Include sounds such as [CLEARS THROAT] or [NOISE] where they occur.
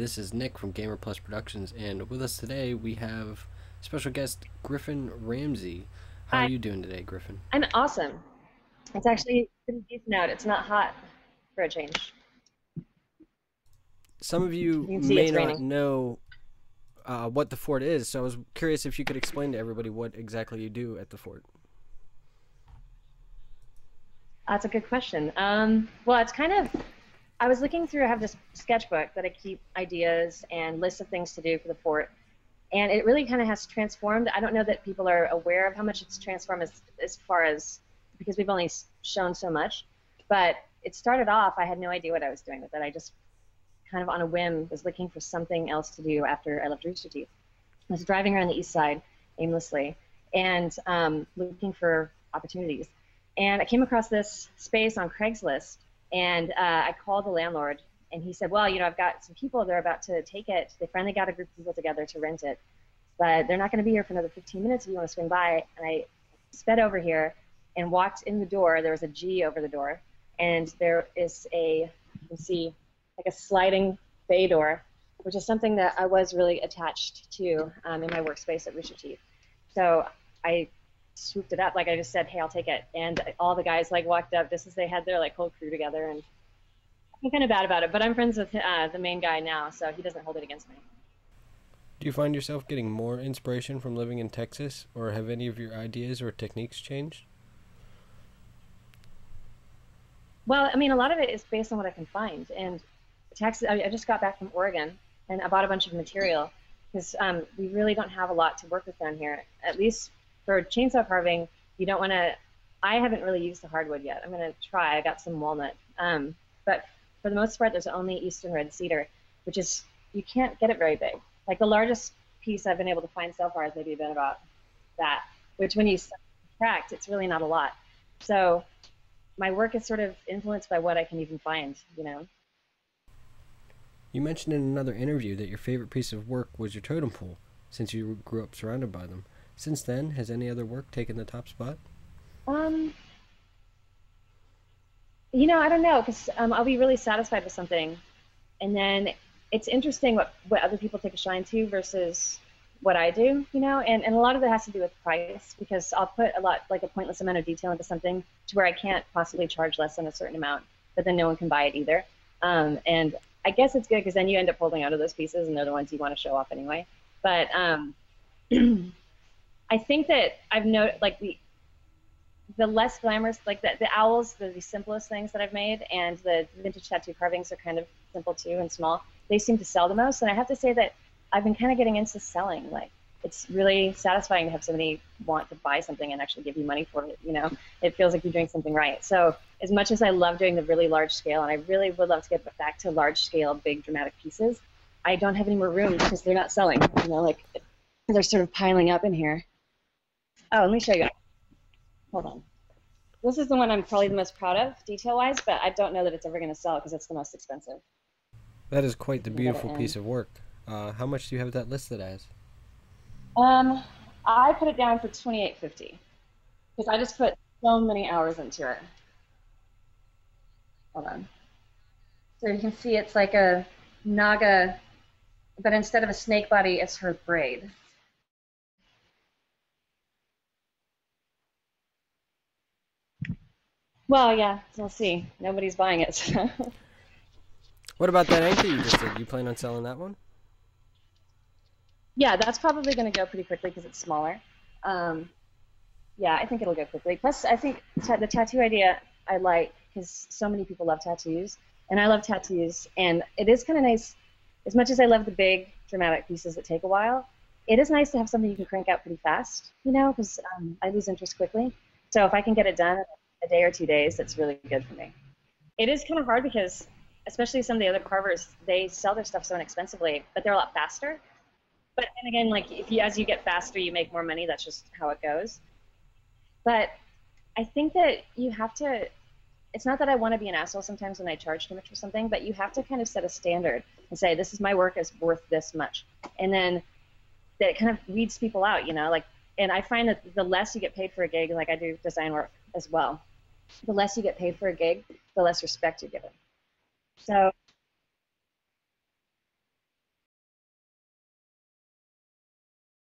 This is Nick from Gamer Plus Productions, and with us today we have special guest Griffon Ramsey. How Hi. are you doing today, Griffon? I'm awesome. It's actually pretty decent out. It's not hot for a change. Some of you, You may not raining. know uh, what the fort is, so I was curious if you could explain to everybody what exactly you do at the fort. That's a good question. Um, well, it's kind of. I was looking through. I have this sketchbook that I keep ideas and lists of things to do for the fort, and it really kind of has transformed. I don't know that people are aware of how much it's transformed as as far as because we've only shown so much. But it started off. I had no idea what I was doing with it. I just kind of on a whim was looking for something else to do after I left Rooster Teeth. I was driving around the east side aimlessly and um, looking for opportunities. And I came across this space on Craigslist, and uh, I called the landlord, and he said, "Well, you know, I've got some people. They're about to take it. They finally got a group of people together to rent it, but they're not going to be here for another 15 minutes. If you want to swing by." And I sped over here and walked in the door. There was a G over the door, and there is a you can see like a sliding bay door, which is something that I was really attached to um, in my workspace at Rooster Teeth. So I swooped it up. Like I just said, hey, I'll take it. And all the guys like walked up just as they had their like whole crew together. And I'm kind of bad about it, but I'm friends with uh, the main guy now, so he doesn't hold it against me. Do you find yourself getting more inspiration from living in Texas, or have any of your ideas or techniques changed? Well, I mean, a lot of it is based on what I can find. And Texas, I, I just got back from Oregon, and I bought a bunch of material because um, we really don't have a lot to work with down here. At least for chainsaw carving, you don't want to. I haven't really used the hardwood yet. I'm going to try. I got some walnut, um, but for the most part, there's only eastern red cedar, which is you can't get it very big. Like the largest piece I've been able to find so far has maybe been about that, which when you subtract, it's really not a lot. So my work is sort of influenced by what I can even find, you know. You mentioned in another interview that your favorite piece of work was your totem pole, since you grew up surrounded by them. Since then, has any other work taken the top spot? Um, you know, I don't know, because um, I'll be really satisfied with something, and then it's interesting what what other people take a shine to versus what I do, you know, and, and a lot of it has to do with price because I'll put a lot, like a pointless amount of detail into something to where I can't possibly charge less than a certain amount, but then no one can buy it either. Um, and I guess it's good because then you end up holding out of those pieces and they're the ones you want to show off anyway. But um, [CLEARS THROAT] I think that I've noticed, like, the, the less glamorous, like the, the owls, the, the simplest things that I've made, and the vintage tattoo carvings are kind of simple too and small. They seem to sell the most, and I have to say that I've been kind of getting into selling. Like, it's really satisfying to have somebody want to buy something and actually give you money for it. You know, it feels like you're doing something right. So, as much as I love doing the really large scale, and I really would love to get back to large scale, big dramatic pieces, I don't have any more room because they're not selling. You know, like they're sort of piling up in here. Oh, let me show you. Hold on. This is the one I'm probably the most proud of, detail-wise, but I don't know that it's ever going to sell because it's the most expensive. That is quite the beautiful piece of work. Uh, how much do you have that listed as? Um, I put it down for twenty-eight fifty because I just put so many hours into it. Hold on. So you can see it's like a naga, but instead of a snake body, it's her braid. Well, yeah, we'll see. Nobody's buying it. [LAUGHS] so. What about that anchor you just did? You plan on selling that one? Yeah, that's probably going to go pretty quickly because it's smaller. Um, yeah, I think it'll go quickly. Plus, I think the tattoo idea I like because so many people love tattoos, and I love tattoos, and it is kind of nice. As much as I love the big dramatic pieces that take a while, it is nice to have something you can crank out pretty fast, you know, because um, I lose interest quickly. So if I can get it done a day or two days, that's really good for me. It is kind of hard because, especially some of the other carvers, they sell their stuff so inexpensively, but they're a lot faster. But then again, like if you as you get faster, you make more money. That's just how it goes. But I think that you have to. It's not that I want to be an asshole sometimes when I charge too much for something, but you have to kind of set a standard and say this is my work is worth this much, and then that kind of weeds people out, you know. Like, and I find that the less you get paid for a gig, like I do design work as well, the less you get paid for a gig, the less respect you're given. So